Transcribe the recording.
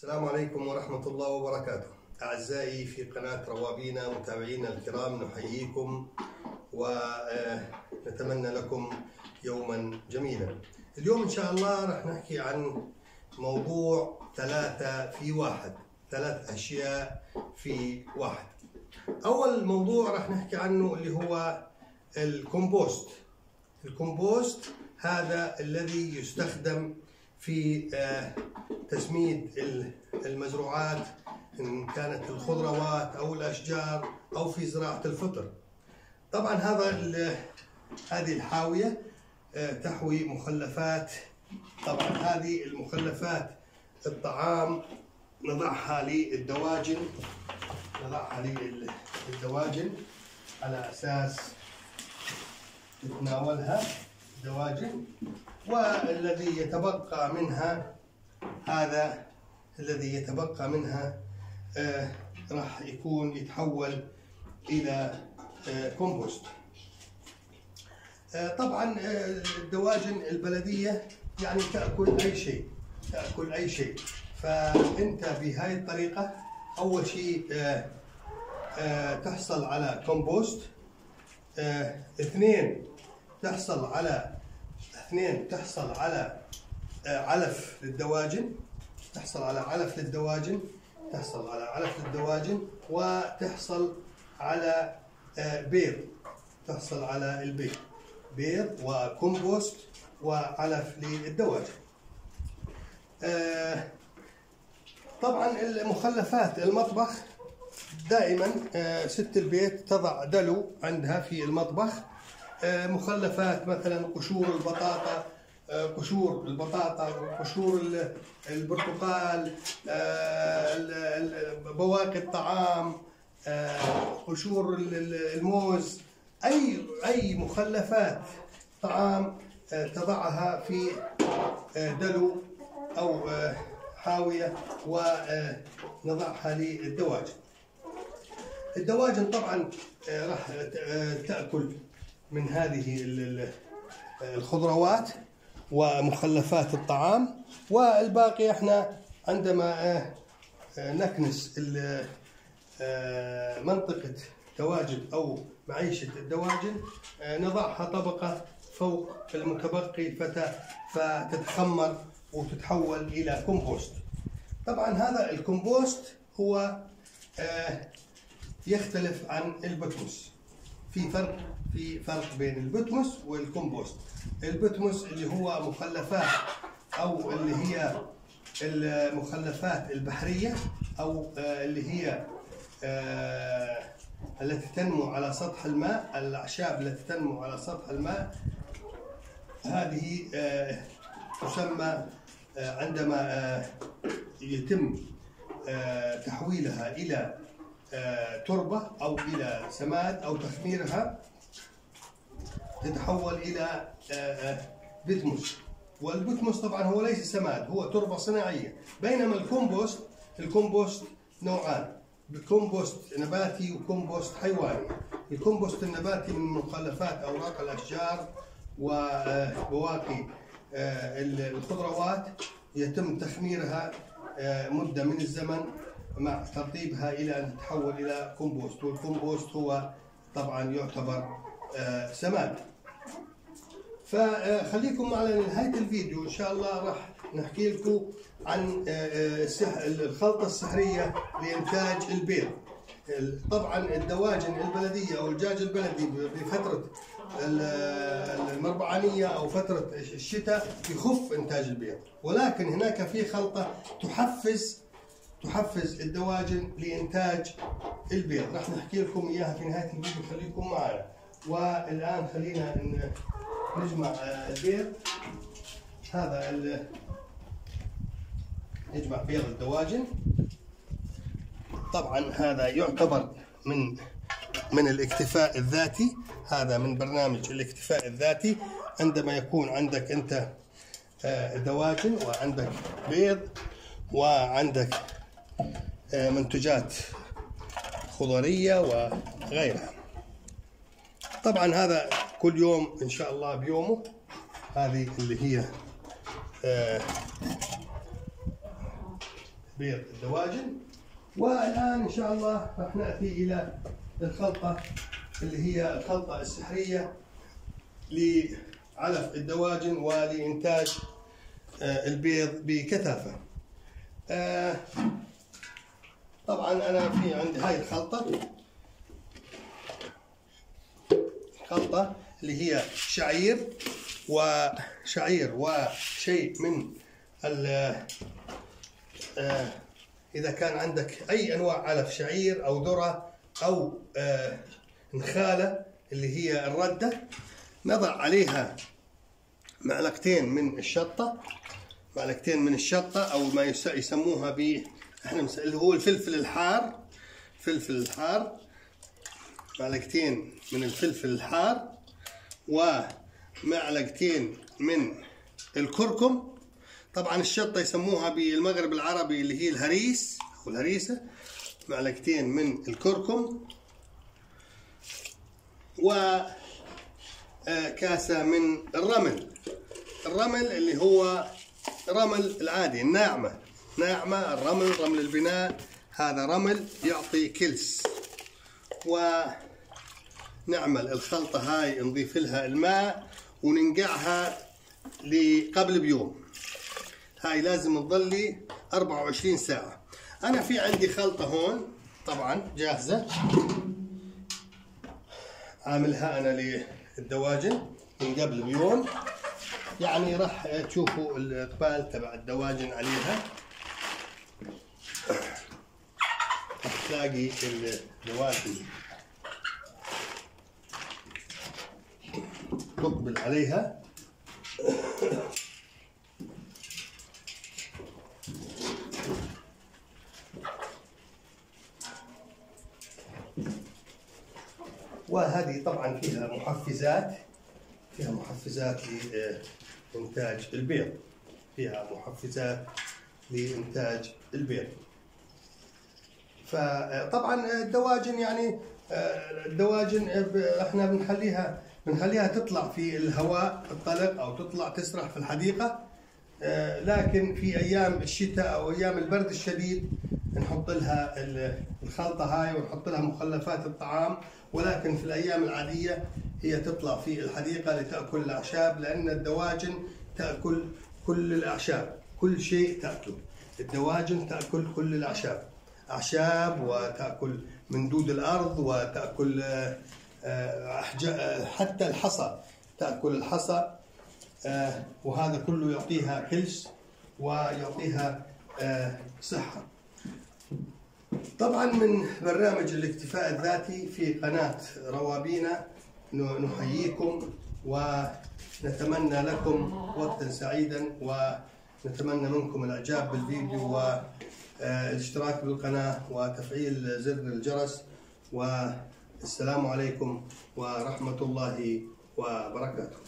السلام عليكم ورحمة الله وبركاته. أعزائي في قناة روابينا متابعينا الكرام نحييكم ونتمنى لكم يوما جميلا. اليوم إن شاء الله راح نحكي عن موضوع ثلاثة في واحد ثلاث أشياء في واحد. أول موضوع راح نحكي عنه اللي هو ال compost. ال compost هذا الذي يستخدم في آه، تسميد المزروعات إن كانت الخضروات أو الأشجار أو في زراعة الفطر. طبعا هذا هذه الحاوية آه، تحوي مخلفات. طبعا هذه المخلفات الطعام نضعها للدواجن نضعها للدواجن على أساس تتناولها. الدواجن والذي يتبقى منها هذا الذي يتبقى منها آه، راح يكون يتحول إلى آه، كومبوست. آه، طبعا آه، الدواجن البلدية يعني تأكل أي شيء تأكل أي شيء. فأنت بهاي الطريقة أول شيء آه، آه، تحصل على كومبوست. اثنين تحصل على اثنين تحصل على آه، علف للدواجن تحصل على علف للدواجن تحصل على علف للدواجن وتحصل على آه، بيض تحصل على البيض. بيض وكومبوست وعلف للدواجن. آه، طبعا المخلفات المطبخ دائما ست البيت تضع دلو عندها في المطبخ. مخلفات مثلا قشور البطاطا آه، قشور البطاطا قشور ال- البرتقال آه، بواقي الطعام آه، قشور ال- ال- الموز أي أي مخلفات طعام آه، تضعها في آه، دلو أو آه، حاوية ونضعها للدواجن. الدواجن طبعا آه، راح آه، تأكل. من هذه ال- ال- الخضروات ومخلفات الطعام والباقي إحنا عندما آه، آه، نكنس آه، منطقة دواجن أو معيشة الدواجن نضعها طبقة فوق المتبقي فت- فتتخمر وتتحول إلى كومبوست. طبعا هذا الكومبوست هو يختلف عن ال peat moss في فرق في فرق بين البتموس والكومبوست. البتموس اللي هو مخلفات أو اللي هي المخلفات البحرية أو آه، اللي هي آه، التي تنمو على سطح الماء الأعشاب التي تنمو على سطح الماء. هذه آه، تسمى عندما يتم تحويلها إلى آه، تربة أو إلى سماد أو تخميرها تتحول إلى آه، آه، بتموس. والبتموس طبعا هو ليس سماد هو تربة صناعية. بينما ال compost ال compost نوعان كومبوست نباتي وكومبوست حيواني. الكومبوست النباتي من مخلفات أوراق الأشجار وبواقي الخضروات يتم تخميرها مدة من الزمن. مع ترطيبها إلى أن تتحول إلى compost وال compost هو طبعا يعتبر آه، سماد. فخليكم معنا لنهاية الفيديو. إن شاء الله راح نحكي لكم عن آه، آه، السح- الخلطة السحرية لإنتاج البيض. طبعا الدواجن البلدية أو الدجاج البلدي بفترة ال- المربعانية أو فترة الشتاء يخف إنتاج البيض. ولكن هناك في خلطة تحفز تحفز الدواجن لإنتاج البيض. راح نحكي لكم إياها في نهاية الفيديو خليكم معنا. والآن خلينا نجمع آه، البيض. هذا نجمع بيض الدواجن. طبعا هذا يعتبر من من الاكتفاء الذاتي. هذا من برنامج الاكتفاء الذاتي. عندما يكون عندك أنت آه، دواجن وعندك بيض وعندك منتجات خضرية وغيرها. طبعا هذا كل يوم إن شاء الله بيومه. هذه اللي هي آه، بيض الدواجن. والآن إن شاء الله راح نأتي إلى الخلطة اللي هي الخلطة السحرية لعلف الدواجن ولإنتاج آه، البيض بكثافة. آه، طبعا أنا في عندي هاي الخلطة. خلطة اللي هي شعير وشعير وشيء من آه، إذا كان عندك أي أنواع علف شعير أو ذرة أو آه، نخالة اللي هي الردة نضع عليها معلقتين من الشطة معلقتين من الشطة أو ما يسموها ب إحنا اللي هو الفلفل الحار. فلفل الحار. معلقتين من الفلفل الحار. ومعلقتين من الكركم. طبعا الشطة يسموها بالمغرب العربي اللي هي الهريس أو الهريسة. معلقتين من الكركم. وكاسة من الرمل. الرمل اللي هو رمل العادي الناعمة. ناعمة الرمل رمل البناء هذا رمل يعطي كلس. ونعمل الخلطة هاي نضيف لها الماء وننقعها قبل بيوم. هاي لازم تظلي 24 ساعة. أنا في عندي خلطة هون طبعا جاهزة. عاملها أنا للدواجن من قبل بيوم. يعني راح تشوفوا الإقبال تبع الدواجن عليها. تلاقي الدواجن تقبل عليها. وهذه طبعا فيها محفزات فيها محفزات لإنتاج البيض. فيها محفزات لإنتاج البيض. فطبعا الدواجن يعني الدواجن إحنا بنخليها بنخليها تطلع في الهواء الطلق أو تطلع تسرح في الحديقة. لكن في أيام الشتاء أو أيام البرد الشديد نحط لها الخلطة هاي ونحط لها مخلفات الطعام. ولكن في الأيام العادية هي تطلع في الحديقة لتأكل الأعشاب لأن الدواجن تأكل كل الأعشاب. كل شيء تاكله الدواجن تأكل كل الأعشاب. أعشاب وتأكل من دود الأرض وتأكل آه، آه، حتى الحصى تأكل الحصى آه، وهذا كله يعطيها كلس ويعطيها صحة. طبعا من برنامج الاكتفاء الذاتي في قناة روابينا نحييكم ونتمنى لكم وقتا سعيدا ونتمنى منكم الإعجاب بالفيديو والاشتراك بالقناة وتفعيل زر الجرس. والسلام عليكم ورحمة الله وبركاته.